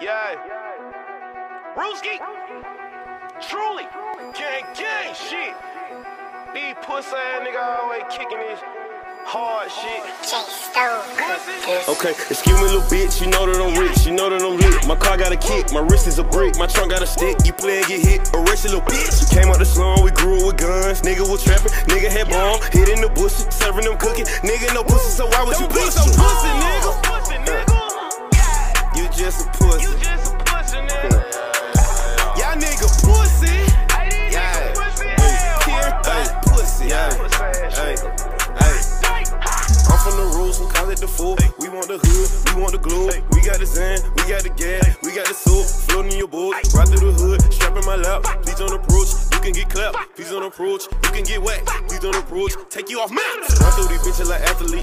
Yeah. Rooskii. Truly. Gang, gang, shit. These pussy ass nigga always kicking this hard shit. Okay, excuse me, little bitch. You know that I'm rich. You know that I'm lit. My car got a kick. My wrist is a brick. My trunk got a stick. You play and get hit. Arrested, little bitch. Came out the slum. We grew up with guns. Nigga was trapping. Nigga had bomb. Hit in the bushes. Serving them cooking. Nigga no pussy. So why would you push just a pussy. You just a pussy, nigga. Y'all nigga pussy. Hey, these Yeah. niggas pussy Hey, hey, pussy. Yeah. Hey, hey. I'm from the rules, we call it the fool. We want the hood, we want the glue. We got the Zan, we got the gas, we got the soul. Floating in your boat, right through the hood, strap in my lap. Please don't approach, you can get clapped. Please don't approach, you can get whacked. Please don't approach, take you off map. Run through these bitches like athletes.